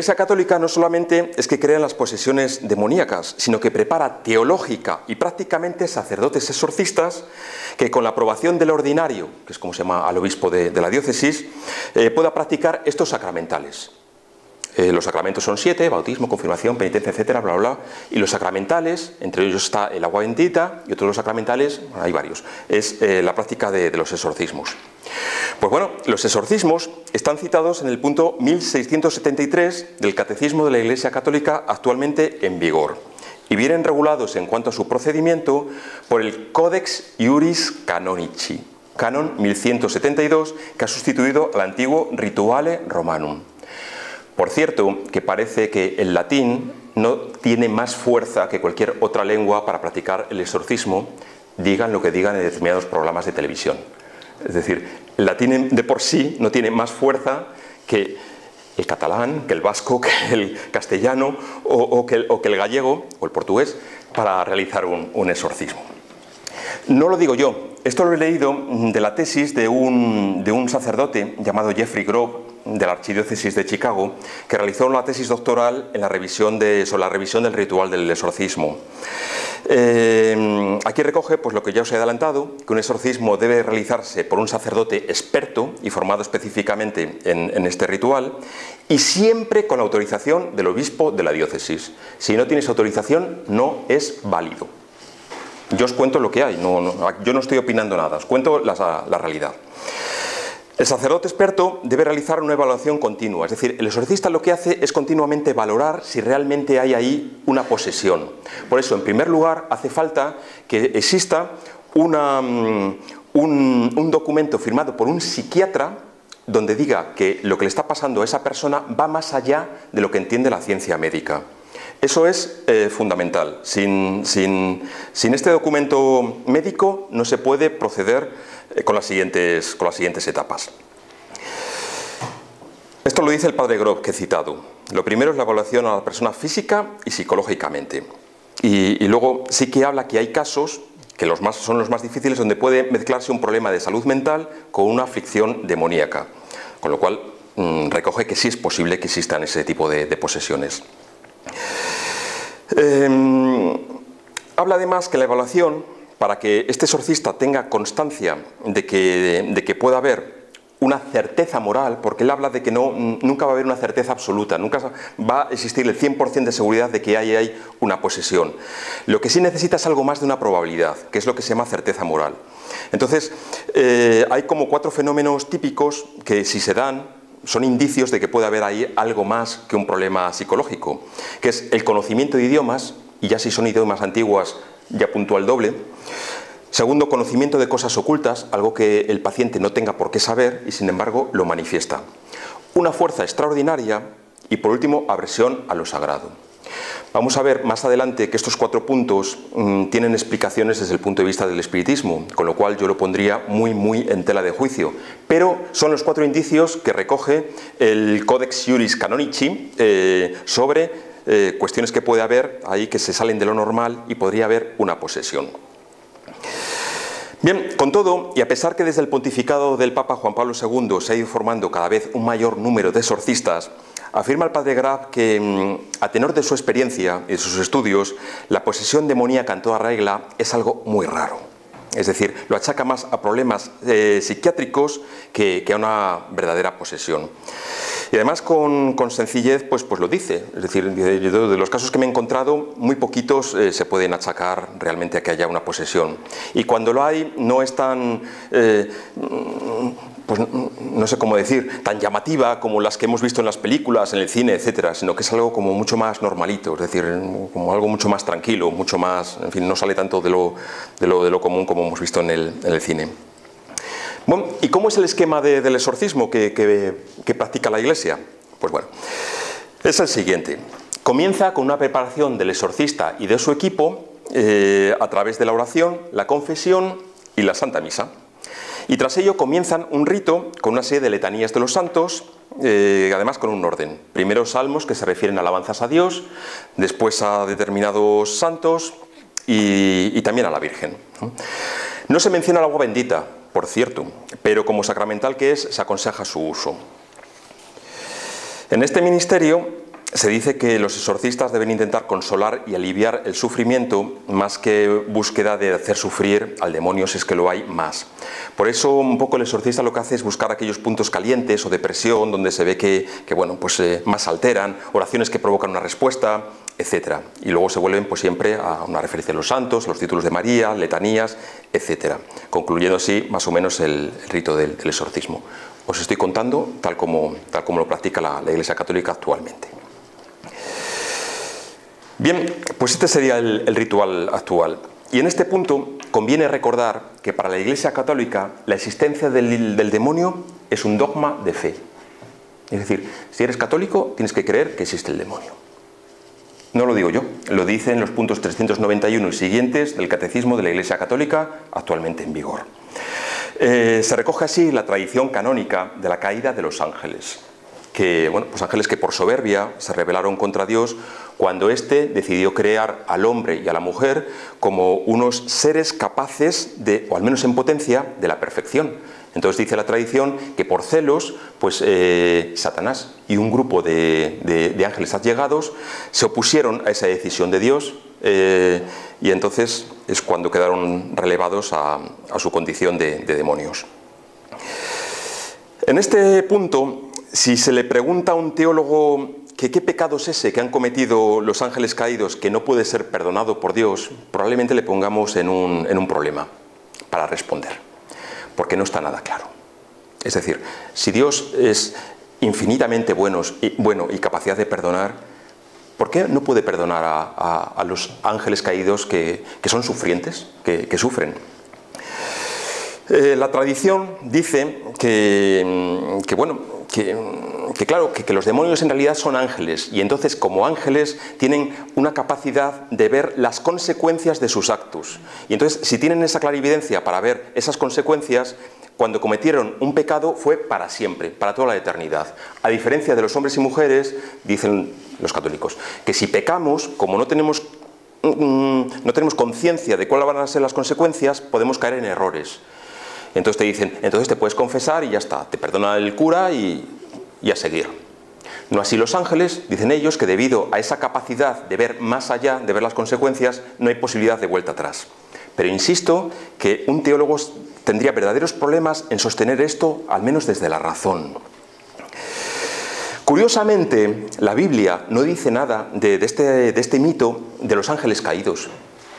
Iglesia Católica no solamente es que crea en las posesiones demoníacas, sino que prepara teológica y prácticamente sacerdotes exorcistas que con la aprobación del ordinario, que es como se llama al obispo de, la diócesis, eh, pueda practicar estos sacramentales. Eh, los sacramentos son siete, bautismo, confirmación, penitencia, etcétera, bla, bla, bla. Y los sacramentales, entre ellos está el agua bendita y otros los sacramentales, hay varios, es eh, la práctica de, los exorcismos. Pues bueno, los exorcismos están citados en el punto 1673 del Catecismo de la Iglesia Católica actualmente en vigor y vienen regulados en cuanto a su procedimiento por el Codex Iuris Canonici, canon 1172, que ha sustituido al antiguo Rituale Romanum. Por cierto, que parece que el latín no tiene más fuerza que cualquier otra lengua para practicar el exorcismo, digan lo que digan en determinados programas de televisión. Es decir, el de por sí no tiene más fuerza que el catalán, que el vasco, que el castellano o, que, el, gallego o el portugués para realizar un, exorcismo. No lo digo yo, esto lo he leído de la tesis de un, de un sacerdote llamado Jeffrey Grove, de la Archidiócesis de Chicago, que realizó una tesis doctoral en la revisión de, sobre la revisión del ritual del exorcismo. Eh, aquí recoge pues, lo que ya os he adelantado, que un exorcismo debe realizarse por un sacerdote experto y formado específicamente en, este ritual y siempre con la autorización del obispo de la diócesis. Si no tienes autorización, no es válido. Yo os cuento lo que hay, yo no estoy opinando nada, os cuento la realidad. El sacerdote experto debe realizar una evaluación continua, es decir, el exorcista lo que hace es continuamente valorar si realmente hay ahí una posesión. Por eso, en primer lugar, hace falta que exista mm, un, documento firmado por un psiquiatra donde diga que lo que le está pasando a esa persona va más allá de lo que entiende la ciencia médica. Eso es eh, fundamental. sin, este documento médico no se puede proceder eh, con, las siguientes, etapas. Esto lo dice el padre Grob que he citado. Lo primero es la evaluación a la persona física y psicológicamente. Y, luego sí que habla que hay casos, que son los más difíciles, donde puede mezclarse un problema de salud mental con una aflicción demoníaca. Con lo cual mm, recoge que sí es posible que existan ese tipo de, posesiones. Em, habla además que la evaluación para que este exorcista tenga constancia de que, pueda haber una certeza moral, porque él habla de que no, nunca va a haber una certeza absoluta, nunca va a existir el 100% de seguridad de que hay, hay una posesión. Lo que sí necesita es algo más de una probabilidad, que es lo que se llama certeza moral. Entonces, eh, hay como cuatro fenómenos típicos que si se dan, son indicios de que puede haber ahí algo más que un problema psicológico, que es el conocimiento de idiomas, y ya si son idiomas antiguas, ya puntual doble. Segundo, conocimiento de cosas ocultas, algo que el paciente no tenga por qué saber y sin embargo lo manifiesta. Una fuerza extraordinaria y por último, aversión a lo sagrado. Vamos a ver más adelante que estos cuatro puntos mm, tienen explicaciones desde el punto de vista del espiritismo, con lo cual yo lo pondría muy, muy en tela de juicio. Pero son los cuatro indicios que recoge el Codex Iuris Canonici eh, sobre eh, cuestiones que puede haber ahí que se salen de lo normal y podría haber una posesión. Bien, con todo, y a pesar que desde el pontificado del Papa Juan Pablo II se ha ido formando cada vez un mayor número de exorcistas, afirma el padre Graf que, mm, a tenor de su experiencia y sus estudios, la posesión demoníaca en toda regla es algo muy raro. Es decir, lo achaca más a problemas eh, psiquiátricos que, que a una verdadera posesión. Y además con, sencillez pues, pues lo dice. Es decir, de, los casos que me he encontrado, muy poquitos eh, se pueden achacar realmente a que haya una posesión. Y cuando lo hay, no es tan, eh, pues no sé cómo decir, tan llamativa como las que hemos visto en las películas, en el cine, etcétera, sino que es algo como mucho más normalito, es decir, como algo mucho más tranquilo, mucho más, en fin, no sale tanto de lo, de lo, común como hemos visto en el, en el cine. Bueno, ¿y cómo es el esquema del exorcismo que, practica la Iglesia? Pues bueno, es el siguiente. Comienza con una preparación del exorcista y de su equipo eh, a través de la oración, la confesión y la Santa Misa. Y tras ello comienzan un rito con una serie de letanías de los santos, eh, además con un orden. Primero salmos que se refieren a alabanzas a Dios, después a determinados santos y, y también a la Virgen. No se menciona el agua bendita, por cierto, pero como sacramental que es, se aconseja su uso. En este ministerio se dice que los exorcistas deben intentar consolar y aliviar el sufrimiento más que búsqueda de hacer sufrir al demonio si es que lo hay más. Por eso un poco el exorcista lo que hace es buscar aquellos puntos calientes o de presión donde se ve que, bueno, pues eh, más alteran, oraciones que provocan una respuesta, etc. Y luego se vuelven pues siempre a una referencia a los santos, los títulos de María, letanías, etc. Concluyendo así más o menos el, rito del, exorcismo. Os estoy contando tal como, tal como lo practica la Iglesia Católica actualmente. Bien, pues este sería el, ritual actual. Y en este punto conviene recordar que para la Iglesia Católica la existencia del, demonio es un dogma de fe. Es decir, si eres católico tienes que creer que existe el demonio. No lo digo yo, lo dicen los puntos 391 y siguientes del Catecismo de la Iglesia Católica actualmente en vigor. Eh, se recoge así la tradición canónica de la caída de los ángeles que, bueno, pues ángeles que por soberbia se rebelaron contra Dios cuando éste decidió crear al hombre y a la mujer como unos seres capaces de, o al menos en potencia, de la perfección. Entonces dice la tradición que por celos, pues eh, Satanás y un grupo de, ángeles allegados se opusieron a esa decisión de Dios eh, y entonces es cuando quedaron relevados a, a su condición de demonios. En este punto si se le pregunta a un teólogo que qué pecado es ese que han cometido los ángeles caídos que no puede ser perdonado por Dios, probablemente le pongamos en un, problema para responder, porque no está nada claro. Es decir, si Dios es infinitamente bueno y capacidad de perdonar, ¿por qué no puede perdonar a, los ángeles caídos que, son sufrientes, que, sufren? Eh, la tradición dice que, que bueno, que, claro, que, los demonios en realidad son ángeles y entonces como ángeles tienen una capacidad de ver las consecuencias de sus actos. Y entonces si tienen esa clarividencia para ver esas consecuencias, cuando cometieron un pecado fue para siempre, para toda la eternidad. A diferencia de los hombres y mujeres, dicen los católicos, que si pecamos, como no tenemos mm, no tenemos conciencia de cuáles van a ser las consecuencias, podemos caer en errores. Entonces te dicen, entonces te puedes confesar y ya está, te perdona el cura y, a seguir. No así los ángeles, dicen ellos que debido a esa capacidad de ver más allá, de ver las consecuencias, no hay posibilidad de vuelta atrás. Pero insisto que un teólogo tendría verdaderos problemas en sostener esto, al menos desde la razón. Curiosamente, la Biblia no dice nada de, este, de este mito de los ángeles caídos.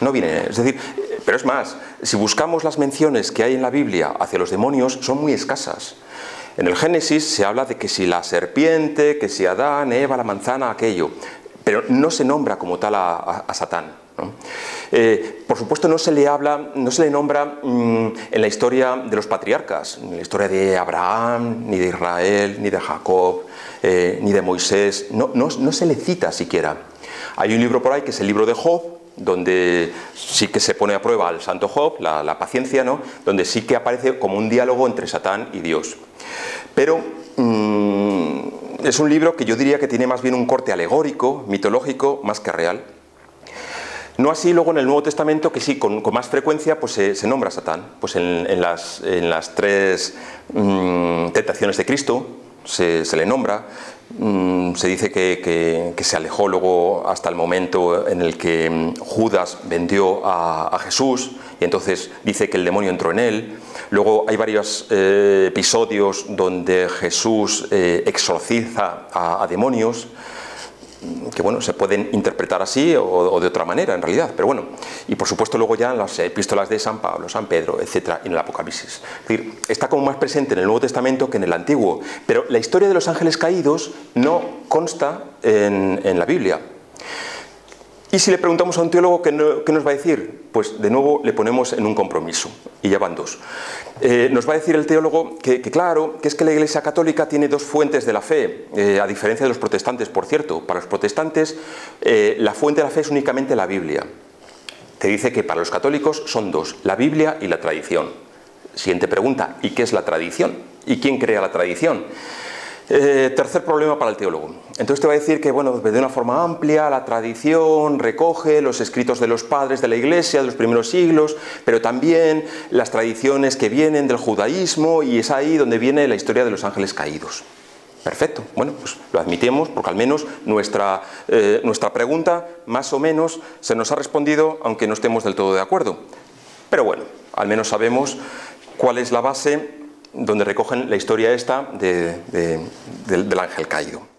No viene, es decir, pero es más, si buscamos las menciones que hay en la Biblia hacia los demonios, son muy escasas. En el Génesis se habla de que si la serpiente, que si Adán, Eva, la manzana, aquello, pero no se nombra como tal a, Satán. Eh, por supuesto no se le habla, no se le nombra mm, en la historia de los patriarcas, en la historia de Abraham, ni de Israel, ni de Jacob, eh, ni de Moisés, no, no se le cita siquiera. Hay un libro por ahí que es el libro de Job, donde sí que se pone a prueba al santo Job, la, paciencia, ¿no? donde sí que aparece como un diálogo entre Satán y Dios. Pero mm, es un libro que yo diría que tiene más bien un corte alegórico, mitológico, más que real. No así luego en el Nuevo Testamento, que sí, con, más frecuencia pues se, nombra a Satán. Pues en, las, tres mm, tentaciones de Cristo se, se le nombra, se dice que, se alejó luego hasta el momento en el que mm, Judas vendió a, Jesús y entonces dice que el demonio entró en él. Luego hay varios eh, episodios donde Jesús eh, exorciza a demonios que bueno, se pueden interpretar así o, de otra manera en realidad, pero bueno, y por supuesto luego ya en las epístolas de San Pablo, San Pedro, etcétera, en el Apocalipsis. Es decir, está como más presente en el Nuevo Testamento que en el Antiguo, pero la historia de los ángeles caídos no consta en la Biblia. Y si le preguntamos a un teólogo, ¿qué, nos va a decir? Pues de nuevo le ponemos en un compromiso, y ya van dos. Eh, nos va a decir el teólogo que, claro, que es que la Iglesia Católica tiene dos fuentes de la fe, eh, a diferencia de los protestantes, por cierto. Para los protestantes eh, la fuente de la fe es únicamente la Biblia. Te dice que para los católicos son dos, la Biblia y la tradición. Siguiente pregunta, ¿y qué es la tradición? ¿Y quién crea la tradición? Eh, tercer problema para el teólogo. Entonces te va a decir que, bueno, de una forma amplia, la tradición recoge los escritos de los padres de la iglesia de los primeros siglos, pero también las tradiciones que vienen del judaísmo y es ahí donde viene la historia de los ángeles caídos. Perfecto, bueno, pues lo admitimos porque al menos nuestra, eh, nuestra pregunta más o menos se nos ha respondido aunque no estemos del todo de acuerdo. Pero bueno, al menos sabemos cuál es la base donde recogen la historia esta del ángel caído.